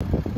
you